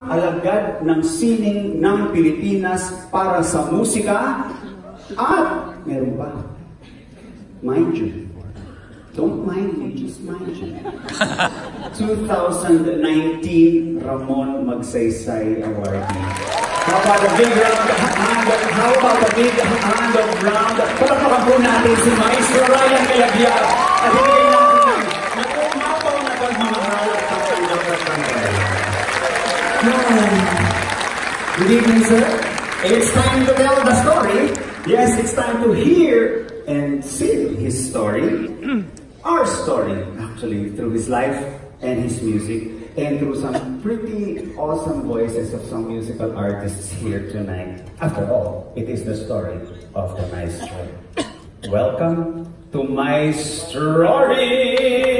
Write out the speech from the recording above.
alagad ng sining ng Pilipinas para sa musika at meron ba? Mind you, don't mind me, just mind you. 2019 Ramon Magsaysay Awardee. How about a big round hand of, how about a big hand of round? Palakpakan po natin si Maestro Ryan Calabia at hindi natin Ah. Good evening, sir. It's time to tell the story. Yes, it's time to hear and see his story. Our story, actually, through his life and his music, and through some pretty awesome voices of some musical artists here tonight. After all, it is the story of the maestro. Welcome to my story.